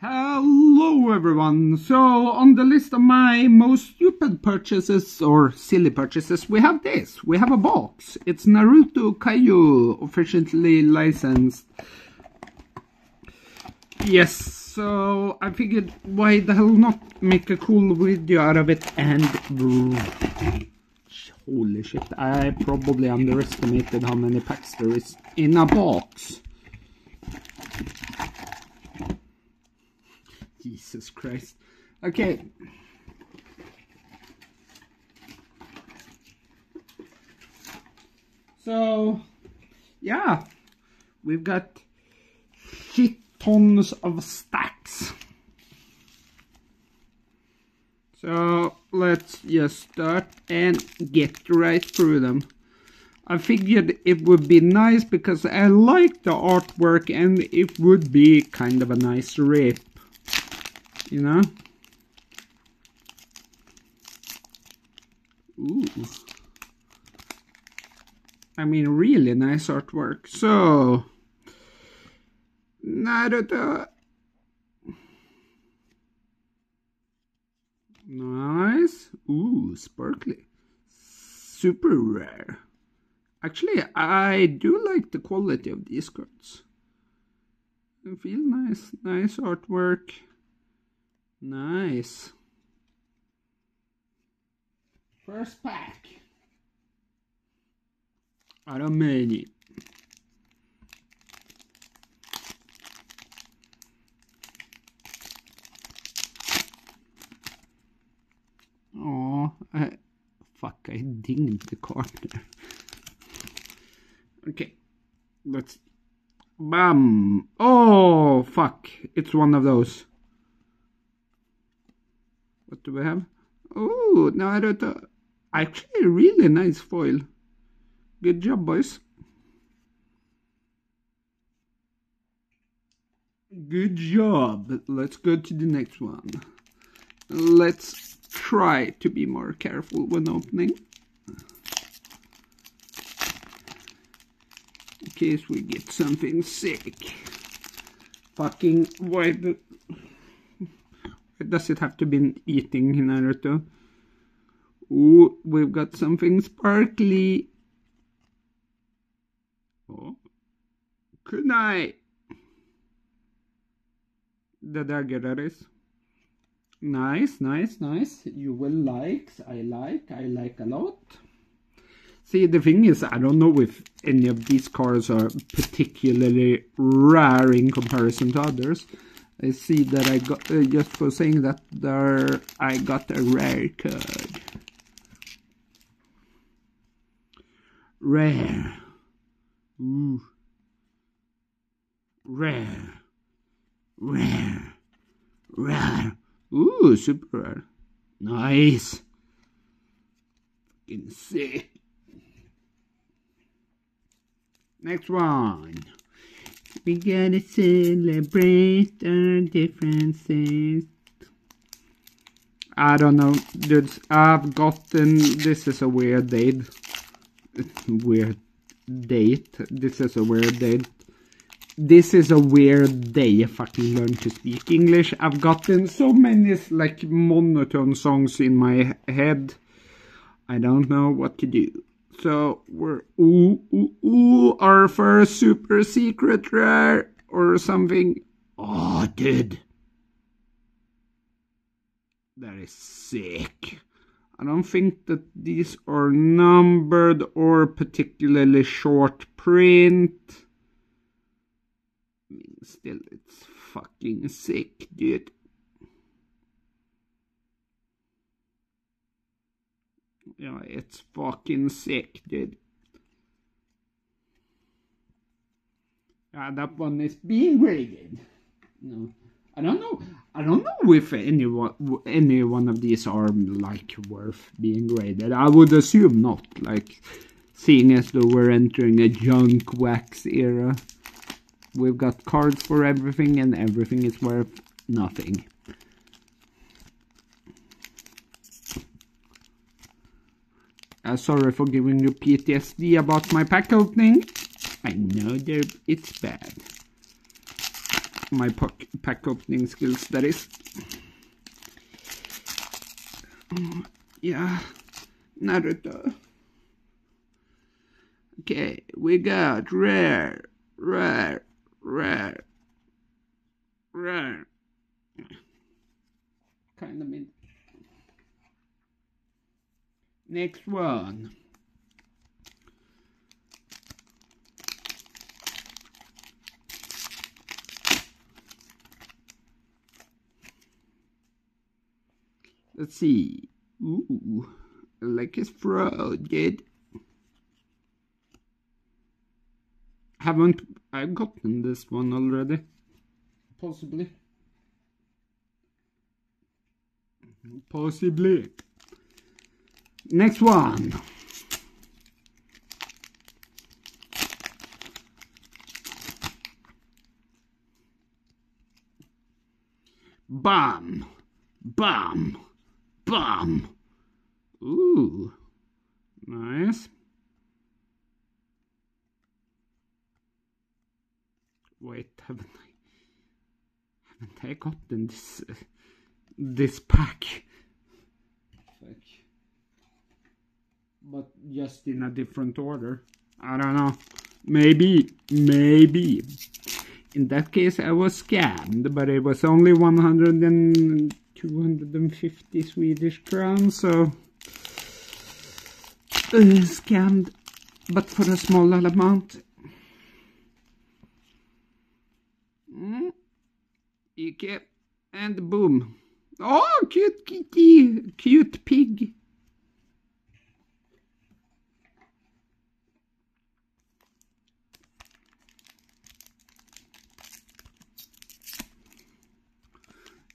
Hello everyone! So on the list of my most stupid purchases or silly purchases we have this. We have a box. It's Naruto Kayou officially licensed. Yes, so I figured why the hell not make a cool video out of it and holy shit I probably underestimated how many packs there is in a box. Jesus Christ. Okay. So, yeah, we've got shit tons of stacks. So, let's just start and get right through them. I figured it would be nice because I like the artwork and it would be kind of a nice rip you know? Ooh. I mean, really nice artwork. So, Naruto. Nice. Ooh, sparkly. Super rare. Actually, I do like the quality of these cards. They feel nice. Nice artwork. Nice. First pack. Out of many. Oh, I, fuck, I dinged the card there. Okay, let's, bam. Oh, fuck, it's one of those. What do we have? Oh, Naruto. Uh, actually, really nice foil. Good job, boys. Good job. Let's go to the next one. Let's try to be more careful when opening. In case we get something sick. Fucking the does it have to be eating Naruto? Oh, we've got something sparkly. Oh. Kunai. The dagger that is. Nice, nice, nice. You will like. I like. I like a lot. See, the thing is, I don't know if any of these cards are particularly rare in comparison to others. I see that I got, uh, just for saying that there, I got a rare card. Rare. Ooh. Rare. Rare. Rare. Ooh, super rare. Nice. Fucking sick. Next one. We gotta celebrate our differences. I don't know, dudes. I've gotten. This is a weird date. Weird date. This is a weird date. This is a weird day. I fucking learned to speak English. I've gotten so many like monotone songs in my head. I don't know what to do. So we're ooh ooh ooh our first super secret rare or something. Oh, dude, that is sick. I don't think that these are numbered or particularly short print. I mean, still, it's fucking sick, dude. Yeah, it's fucking sick, dude. Yeah, that one is being graded. No, I don't know. I don't know if any one, any one of these are like worth being graded. I would assume not. Like, seeing as though we're entering a junk wax era, we've got cards for everything, and everything is worth nothing. Uh, sorry for giving you PTSD about my pack opening. I know it's bad. my pack, opening skills, that is. Mm, yeah, Naruto. Okay, we got rare, rare, rare, rare. Kind of mean. Next one. Let's see. Ooh, like his fraud, good. Haven't I gotten this one already? Possibly. Possibly. Next one. Bam. Bam. Bam. Ooh. Nice. Wait, haven't I? Haven't I gotten this uh, this pack? Fuck. But just in a different order. I don't know. Maybe, maybe. In that case, I was scammed, but it was only 100 and 250 Swedish crowns, so uh, scammed, but for a smaller amount. Mm. Ike. And boom. Oh, cute kitty. Cute pig.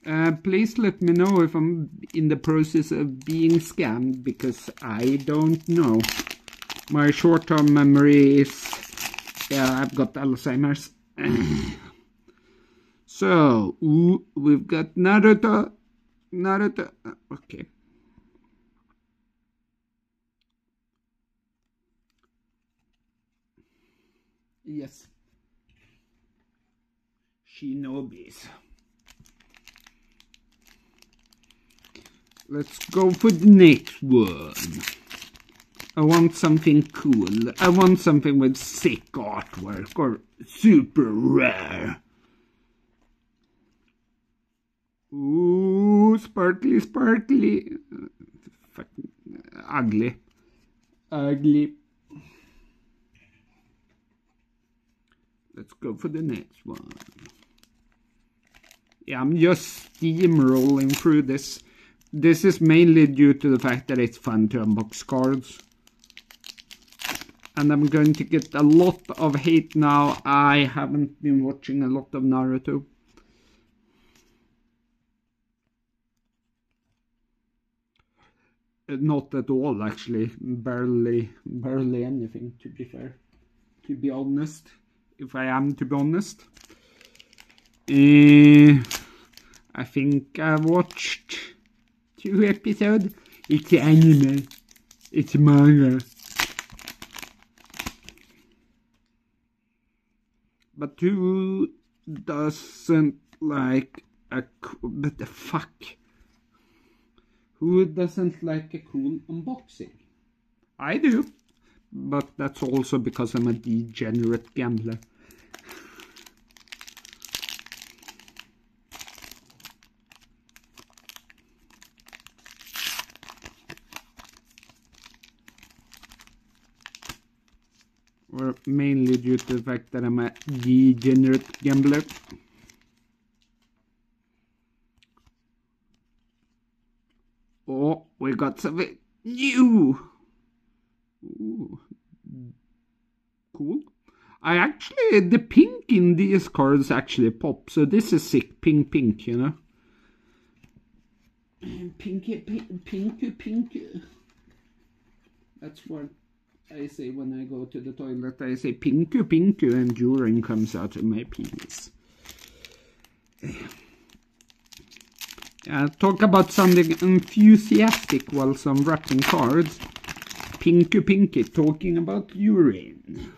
Uh, please let me know if I'm in the process of being scammed because I don't know. My short-term memory is... Yeah, I've got Alzheimer's. so, ooh, we've got Naruto. Naruto. Okay. Yes. Shinobis. Let's go for the next one. I want something cool. I want something with sick artwork or super rare. Ooh, sparkly, sparkly. Fucking ugly. Ugly. Let's go for the next one. Yeah, I'm just steamrolling through this. This is mainly due to the fact that it's fun to unbox cards. And I'm going to get a lot of hate now. I haven't been watching a lot of Naruto. Uh, not at all, actually. Barely, barely anything, to be fair. To be honest. If I am to be honest. Uh, I think I've watched two episodes. It's anime. It's manga. But who doesn't like a but the fuck? Who doesn't like a cool unboxing? I do. But that's also because I'm a degenerate gambler. Or mainly due to the fact that I'm a degenerate gambler. Oh, we got something new. Ooh. Cool. I actually, the pink in these cards actually pop, so this is sick. Pink, pink, you know. Pinky, pink, pinky, pinky. That's what I say when I go to the toilet. I say pinky, pinky, and urine comes out of my penis. Yeah, talk about something enthusiastic while some wrapping cards. Pinky Pinky talking about urine.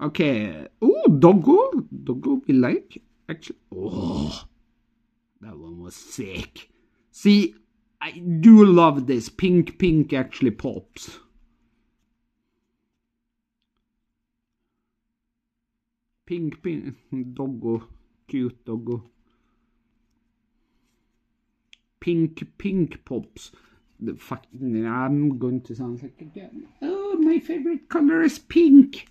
Okay. Oh, Doggo. Doggo we like. actually. Oh, that one was sick. See, I do love this. Pink, pink actually pops. Pink, pink, doggo, cute doggo. Pink, pink pops. The fuck, I'm going to sound like again. Oh, my favorite color is pink.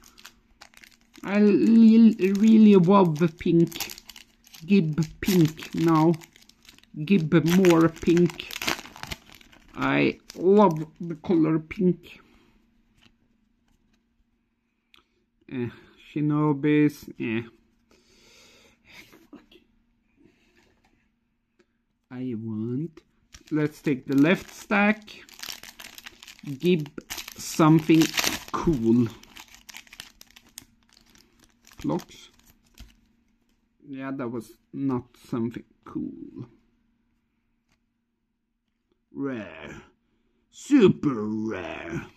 I really love pink. Give pink now. Give more pink. I love the color pink. Eh, Shinobis, eh. I want. Let's take the left stack. Give something cool. Clocks. Yeah, that was not something cool. Rare. Super rare.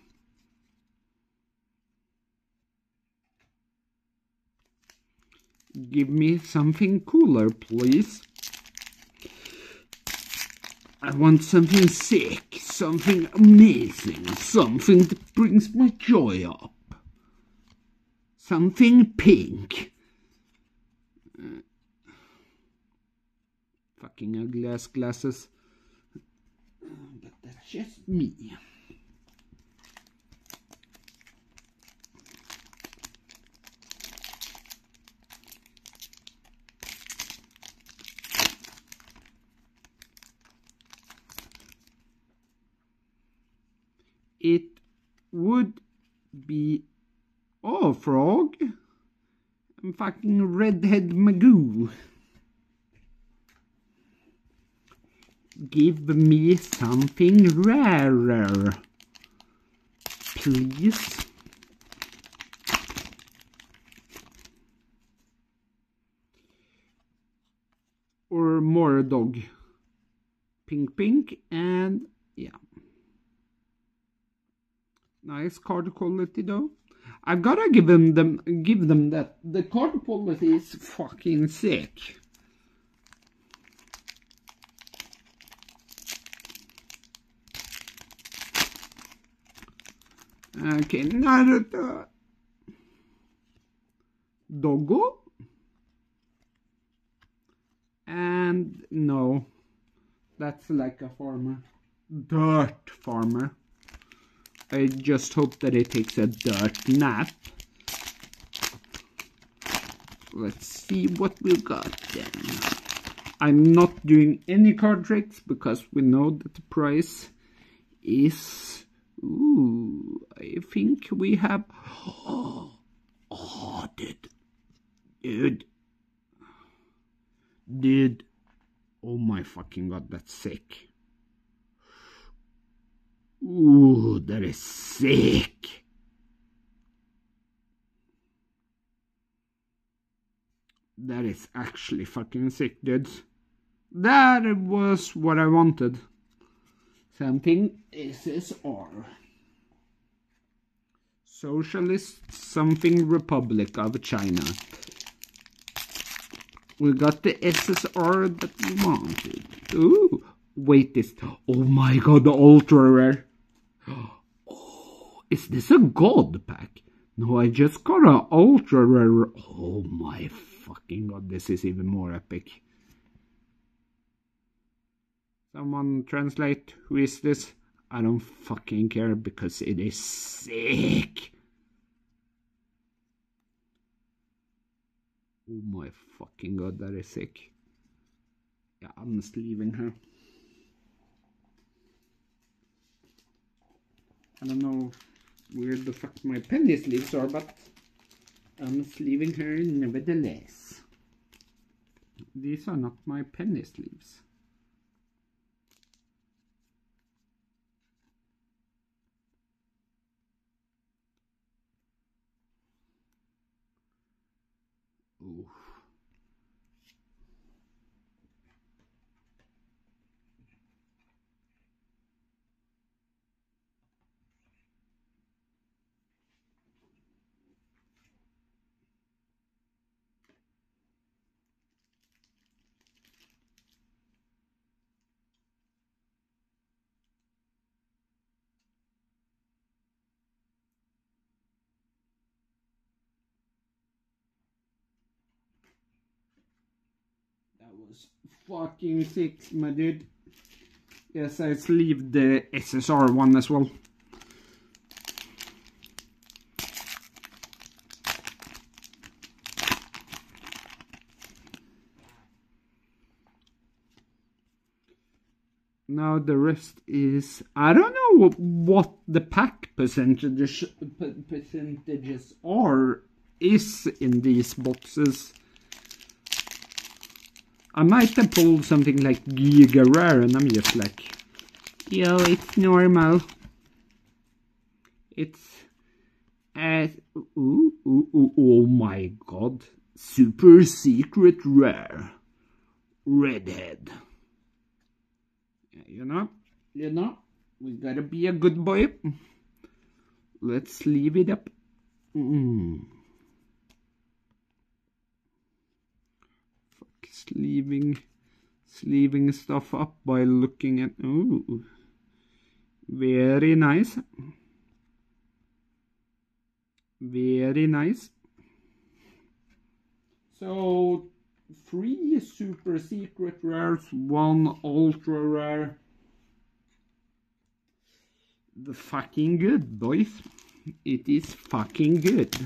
Give me something cooler, please. I want something sick, something amazing, something that brings my joy up. Something pink. Uh, fucking ugly ass glasses. But that's just me. it would be oh frog. I'm fucking redhead magoo. Give me something rarer please. Or more dog. Pink pink and yeah. Nice card quality though. I've gotta give them, them give them that the card quality is fucking sick. Okay, Naruto. Doggo. And no, that's like a farmer. Dirt farmer. I just hope that it takes a dirt nap. Let's see what we've got then. I'm not doing any card tricks because we know that the price is... Ooh, I think we have... Oh, oh dude. Dude. Dude. Oh my fucking god, that's sick. Ooh, that is sick. That is actually fucking sick, dudes. That was what I wanted. Something SSR. Socialist something Republic of China. We got the SSR that we wanted. Ooh, wait this. Oh my god, the ultra rare. Oh, is this a god pack? No, I just got an ultra rare. Oh my fucking god, this is even more epic. Someone translate, who is this? I don't fucking care because it is sick. Oh my fucking god, that is sick. Yeah, I'm just leaving her. I don't know where the fuck my penny sleeves are, but I'm sleeving her nevertheless. These are not my penny sleeves. Was fucking sick, my dude. Yes, I sleeved the SSR one as well. Now the rest is I don't know what the pack percentages percentages are is in these boxes. I might have pulled something like Giga Rare and I'm just like, yo, it's normal. It's as ooh, ooh, ooh, oh my god, super secret rare, redhead you know, you know, we gotta be a good boy. Let's leave it up. Mm. Sleeving, sleeving stuff up by looking at. Ooh, very nice. Very nice. So three super secret rares, one ultra rare. The fucking good, boys. It is fucking good.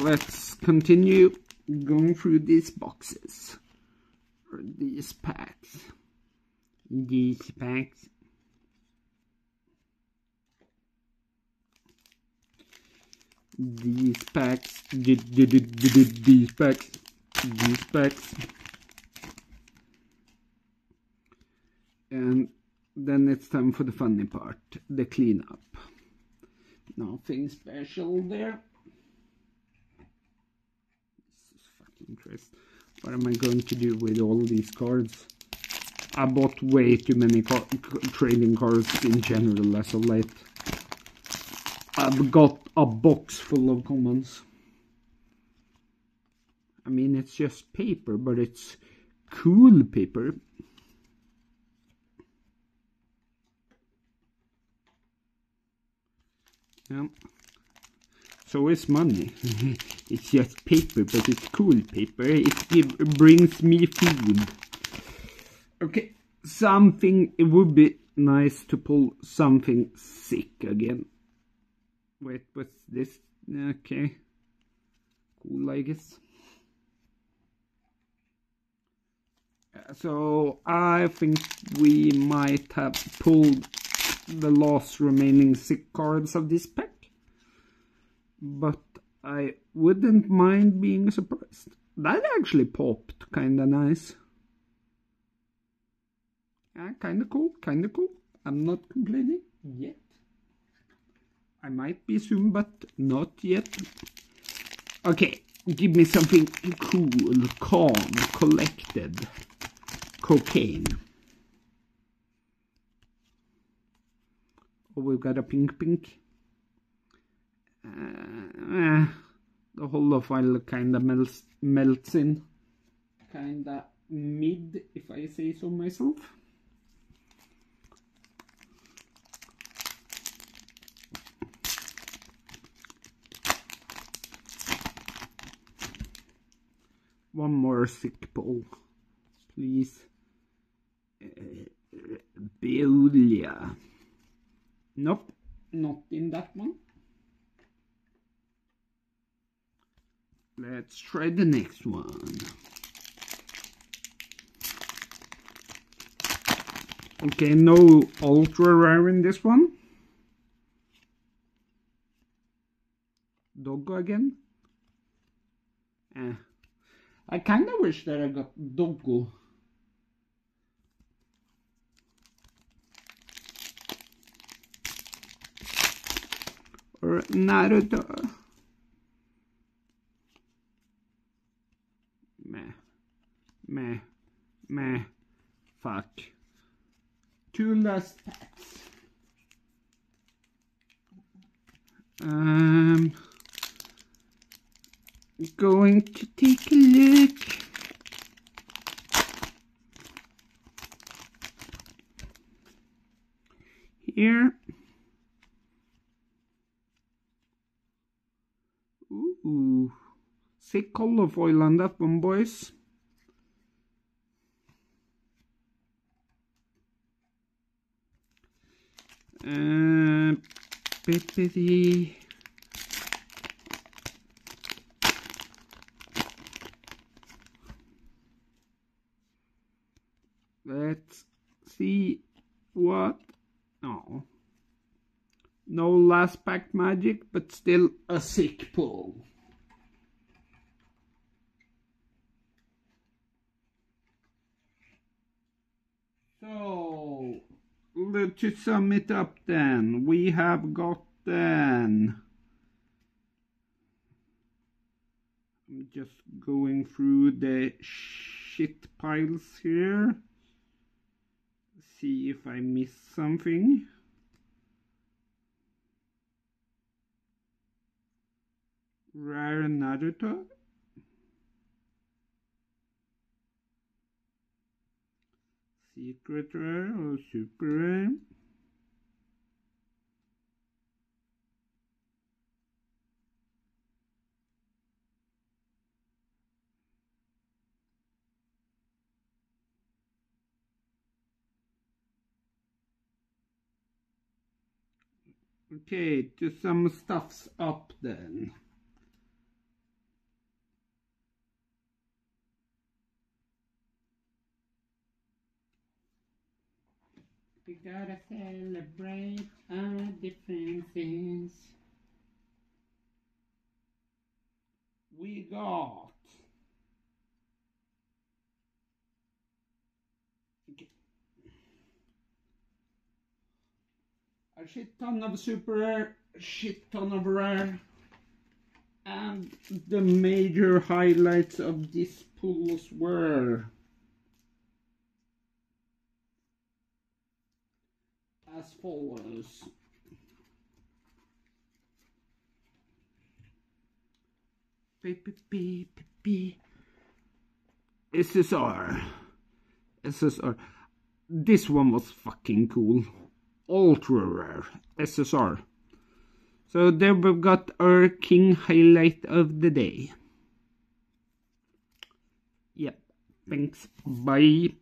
Let's continue going through these boxes. Or these packs. These packs. these packs, these packs, these packs. And then it's time for the funny part, the cleanup. Nothing special there. Crazy. What am I going to do with all these cards? I bought way too many trading cards in general as of late. I've got a box full of commons. I mean, it's just paper, but it's cool paper. Yeah. So is money. it's just paper, but it's cool paper. It give, brings me food. Okay, something, it would be nice to pull something sick again. Wait, what's this? Okay. Cool, I guess. Uh, so I think we might have pulled the last remaining sick cards of this pack. But I wouldn't mind being surprised. That actually popped kinda nice. Yeah, kinda cool, kinda cool. I'm not complaining yet. I might be soon, but not yet. Okay, give me something cool, calm, collected. Cocaine. Oh, we've got a pink pink. Uh, the holofoil kinda melts, melts in. Kinda mid, if I say so myself. one more sick pull, please. Uh, Beulia. Nope, not in that one. Let's try the next one. Okay, no ultra rare in this one. Doggo again. Eh. I kind of wish that I got Doggo. Or Naruto. Meh. Meh. Meh. Fuck. Two last packs. Um going to take a look. Here. Ooh. Sick color foil on that one, boys. Uh, pippity. Let's see what. Oh. No last pack magic, but still a sick pull. So, to sum it up then, we have got then. I'm just going through the shit piles here. See if I miss something. Rare Naruto. Secret Rare or Super Rare. Okay, to some stuffs up then. We gotta celebrate our differences. We got a shit ton of super shit ton of rare, and the major highlights of this pulls were as follows. SSR. SSR. This one was fucking cool. Ultra rare. SSR. So there we've got our king highlight of the day. Yep. Thanks. Bye.